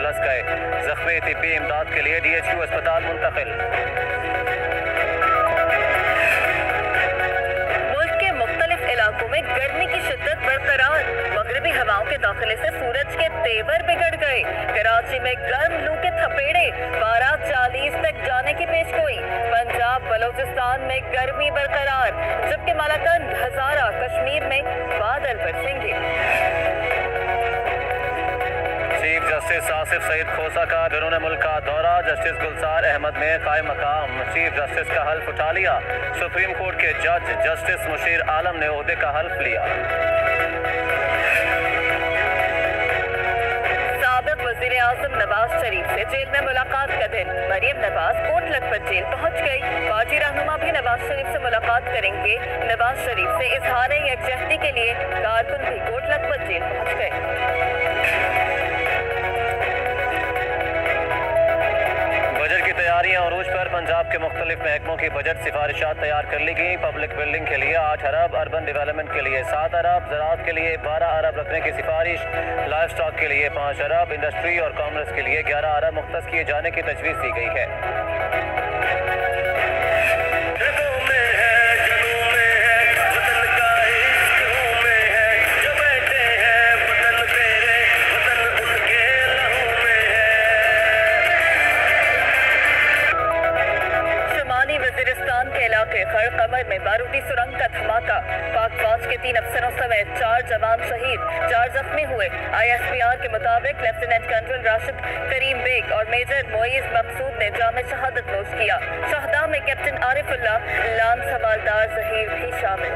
لس گئے زخمی طبی امداد کے لیے ڈی ایچ کیو اسپتال منتقل۔ ملک کے مختلف علاقوں میں گرمی کی شدت برقرار، مغربی ہواؤں کے داخلے سے سورج کے تیور بگڑ گئے۔ کراچی میں گرم لو کے تھپیڑے بارہ چالیس تک جانے کی پیش گوئی۔ پنجاب، بلوچستان میں گرمی برقرار، جبکہ مالاکنڈ ہزارہ، کشمیر میں بادل برسیں گے۔ چیف جسٹس آصف سعید کھوسا کا بیرون ملک کا دورہ، جسٹس گلزار احمد نے قائم مقام چیف جسٹس کا حلف اٹھا لیا۔ سپریم کورٹ کے جج جسٹس مشیر عالم نے عہدے کا حلف لیا۔ سابق وزیر اعظم نواز شریف سے جیل میں ملاقات کا دن۔ مریم نواز کوٹ لکھپت جیل پہنچ گئی۔ پارٹی رہنما بھی نواز شریف سے ملاقات کریں گے۔ نواز شریف سے اظہار یکجہتی کے لیے کارکن بھی کوٹ لکھپت جیل پہنچ گئے۔ تیاریاں عروج پر پنجاب کے مختلف محکموں کی بجٹ سفارشات تیار کر لی گئی پبلک بلڈنگ کے لیے آٹھ ارب اربن ڈیولپمنٹ کے لیے سات ارب زراعت کے لیے بارہ ارب رکھنے کی سفارش، لائف سٹاک کے لیے پانچ ارب انڈسٹری اور کامرس کے لیے گیارہ ارب مختص کیے جانے کی تجویز دی گئی ہے۔ وزیرستان کے علاقے خر قمر میں بارودی سرنگ کا دھماکہ۔ پاک فوج کے تین افسروں سمیت چار جوان شہید، چار زخمی ہوئے۔ آئی ایس پی آر کے مطابق لیفٹیننٹ کرنل راشد کریم بیگ اور میجر معیز مقصود نے جامع شہادت نوش کیا۔ شہدہ میں کیپٹن عارف اللہ، لام سوالدار ظہیر بھی شامل۔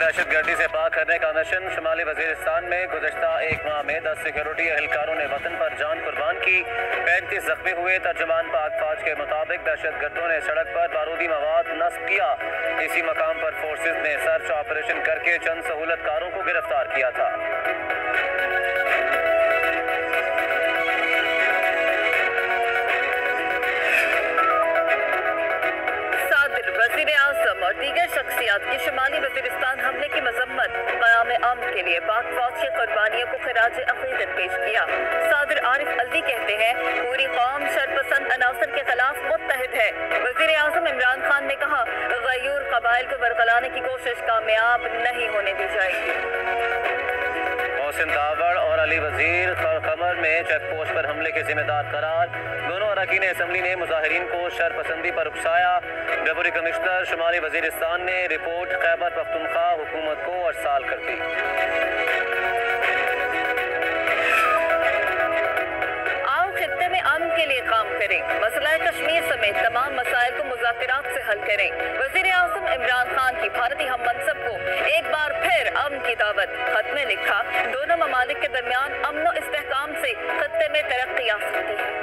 دہشت گردی سے پاک کرنے کا مشن شمالی وزیرستان میں گزشتہ ایک ماہ میں دس سیکیورٹی اہلکاروں نے وطن پر جان قربان کی۔ پینتیس زخمی ہوئے۔ ترجمان پاک فوج کے مطابق دہشت گردوں نے سڑک پر بارودی مواد نصب کیا۔ اسی مقام پر فورسز نے سرچ آپریشن کر کے چند سہولت کاروں کو گرفتار کیا تھا۔ یہ شمالی وزیرستان حملے کی مذمت، قیام عام کے لیے پاک فوج کی قربانیوں کو خراج عقیدت پیش کیا۔ صادر عارف الوی کہتے ہیں، پوری قوم شرپسند عناصر کے خلاف متحد ہے۔ وزیر اعظم عمران خان نے کہا، غیور قبائل کو برقلانے کی کوشش کامیاب نہیں ہونے دی جائے گی۔ محسن داوڑ اور علی وزیر قمر میں چیک پوسٹ پر حملے کے ذمہ دار قرار دونوں اراکین اسمبلی نے مظاہرین کو شر پسندی پر اکسایا۔ ڈپٹی کمشنر شمالی وزیرستان نے رپورٹ خیبر پختونخوا حکومت کو ارسال کر دی۔ میں کے لیے کام کریں۔ مسئلہ کشمیر سمیت تمام مسائل کو مذاکرات سے حل کریں۔ وزیر اعظم عمران خان کی بھارتی ہم منصب کو دعوت، خط میں لکھا، دونوں ممالک کے درمیان امن و استحکام سے خطے میں ترقی آ سکتی ہے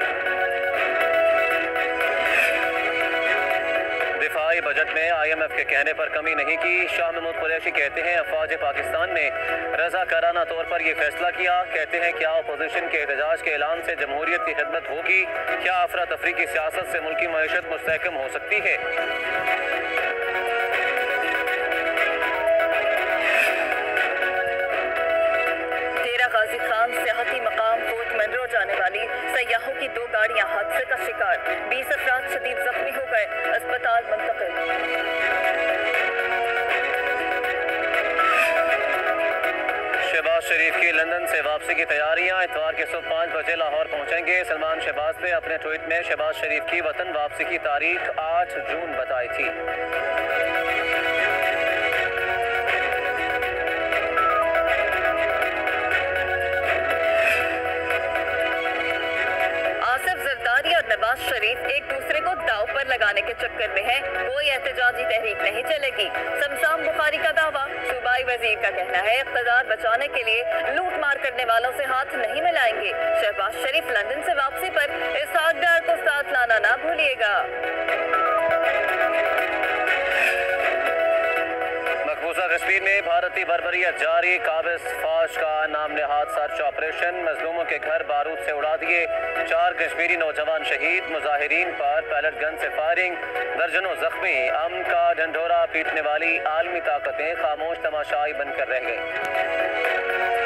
دفاعی بجٹ میں آئی ایم ایف کے کہنے پر کمی نہیں کی، شاہ محمود قریشی کہتے ہیں افواج پاکستان نے رضا کارانہ طور پر یہ فیصلہ کیا، کہتے ہیں کیا اپوزیشن کے احتجاج کے اعلان سے جمہوریت کی خدمت ہوگی؟ کیا افراتفری کی سیاست سے ملکی معیشت مستحکم ہو سکتی ہے؟ گاڑیاں، حادثے کا شکار۔ بیس افراد شدید زخمی ہو گئے، اسپتال منتقل۔ شہباز شریف کی لندن سے واپسی کی تیاریاں۔ اتوار کے صبح پانچ بجے لاہور پہنچیں گے۔ سلمان شہباز نے اپنے ٹویٹ میں شہباز شریف کی وطن واپسی کی تاریخ آٹھ جون بتائی تھی۔ آصف ایک دوسرے کو داؤ پر لگانے کے چکر میں ہے۔ کوئی احتجاجی تحریک نہیں چلے گی۔ سمسام بخاری کا دعویٰ۔ صوبائی وزیر کا کہنا ہے، اقتدار بچانے کے لیے لوٹ مار کرنے والوں سے ہاتھ نہیں ملائیں گے۔ شہباز شریف لندن سے واپسی پر اس ساتھ ڈار کو ساتھ لانا نہ بھولیے گا۔ مقبوضہ کشمیر میں بھارتی بربریت جاری قابض فاش کا نام نہاد سرچ آپریشن، مظلوموں کے گھر بارود سے اڑا دیے چار کشمیری نوجوان شہید، مظاہرین پر پیلٹ گن سے فائرنگ، درجنوں زخمی، امن کا ڈھنڈورا پیٹنے والی عالمی طاقتیں خاموش تماشائی بن کر رہ گئی